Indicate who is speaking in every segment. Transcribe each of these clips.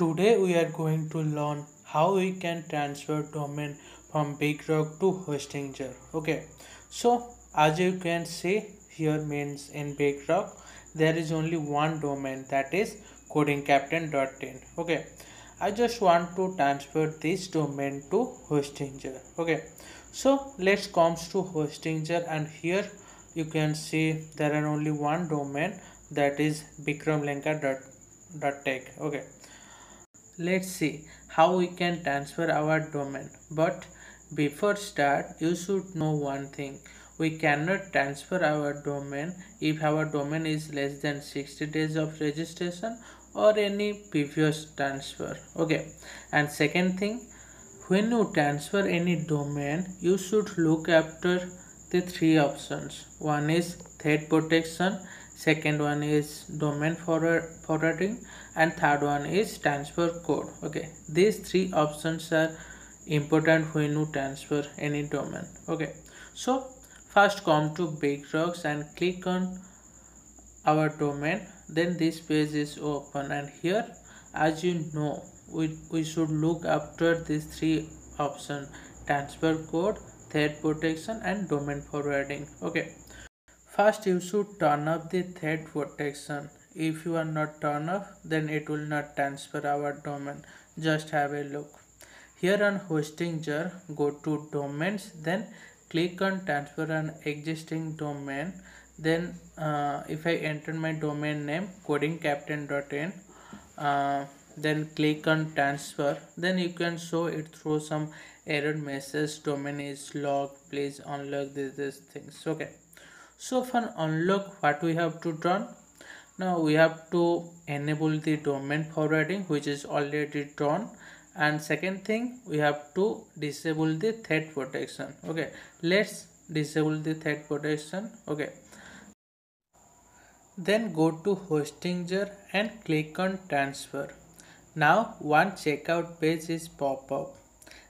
Speaker 1: Today we are going to learn how we can transfer domain from BigRock to Hostinger. Okay, so as you can see here means in BigRock there is only one domain that is codingcaptain.in. Okay, I just want to transfer this domain to Hostinger. Okay, so let's comes to Hostinger and here you can see there are only one domain that is bikramlenka.tech. Okay let's see how we can transfer our domain. But before start you should know one thing. We cannot transfer our domain if our domain is less than 60 days of registration or any previous transfer. Okay. And second thing when you transfer any domain you should look after the three options. One is threat protection second one is domain forward forwarding and third one is transfer code. Okay these three options are important when you transfer any domain. Okay so first come to BigRocks and click on our domain. Then this page is open and here as you know we, we should look after these three options transfer code threat protection and domain forwarding. Okay First you should turn off the threat protection. If you are not turn off then it will not transfer our domain. Just have a look. Here on Hostinger go to domains then click on transfer an existing domain then uh, if I enter my domain name codingcaptain.in uh, then click on transfer then you can show it through some error message domain is locked please unlock these things okay so for unlock what we have to done now we have to enable the domain forwarding which is already done. And second thing we have to disable the threat protection. Okay let's disable the threat protection. Okay. Then go to hostinger and click on transfer. Now one checkout page is pop up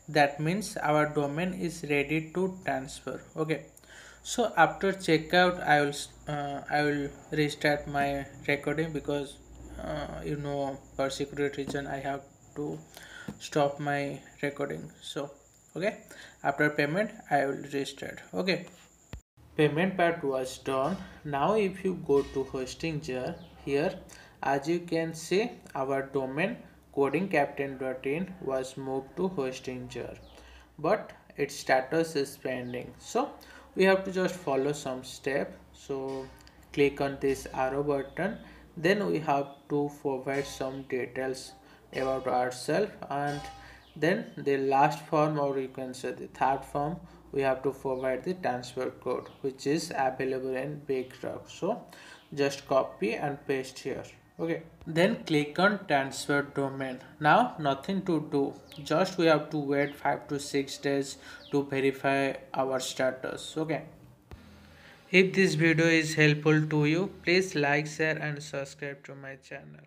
Speaker 1: that means our domain is ready to transfer. Okay so after checkout i will uh, i will restart my recording because uh, you know for security reason i have to stop my recording. So okay? After payment i will restart. Okay? Payment part was done. Now if you go to Hostinger here as you can see our domain codingcaptain.in was moved to Hostinger but its status is pending. So we have to just follow some step. So click on this arrow button. Then we have to provide some details about ourselves. And then the last form or you can say the third form we have to provide the transfer code which is available in BigRock so just copy and paste here okay. Then click on transfer domain. Now nothing to do. Just we have to wait five to six days to verify our status. Okay. If this video is helpful to you please like share and subscribe to my channel